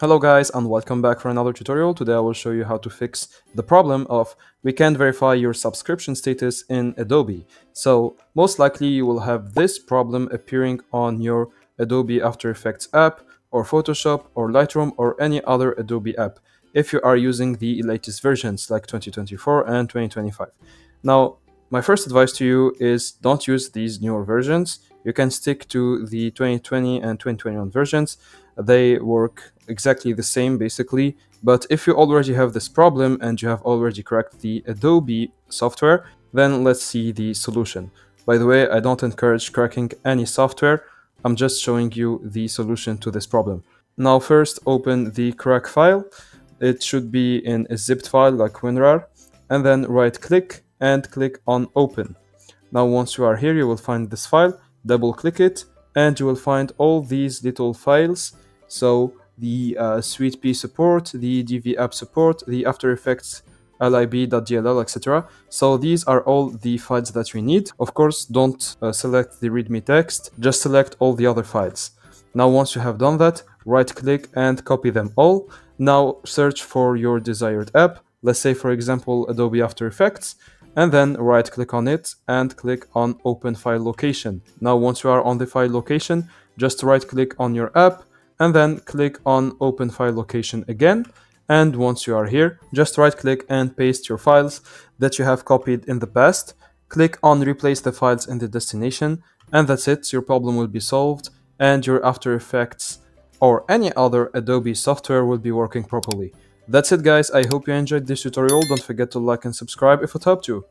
Hello guys and welcome back for another tutorial. Today I will show you how to fix the problem of we can't verify your subscription status in Adobe. So most likely you will have this problem appearing on your Adobe After Effects app or Photoshop or Lightroom or any other Adobe app if you are using the latest versions like 2024 and 2025. Now my first advice to you is don't use these newer versions. You can stick to the 2020 and 2021 versions. They work exactly the same basically. But if you already have this problem and you have already cracked the Adobe software, then let's see the solution. By the way, I don't encourage cracking any software. I'm just showing you the solution to this problem. Now first open the crack file. It should be in a zipped file like WinRAR and then right click and click on open. Now once you are here you will find this file, double click it and you will find all these little files. So the uh, SweetPea support, the DV app support, the After Effects lib.dll, etc. So these are all the files that we need. Of course, don't uh, select the readme text, just select all the other files. Now once you have done that, right click and copy them all. Now search for your desired app, let's say for example Adobe After Effects, and then right click on it and click on open file location. Now once you are on the file location, just right click on your app and then click on open file location again. And once you are here, just right click and paste your files that you have copied in the past. Click on replace the files in the destination and that's it, your problem will be solved and your After Effects or any other Adobe software will be working properly. That's it guys, I hope you enjoyed this tutorial, don't forget to like and subscribe if it helped you.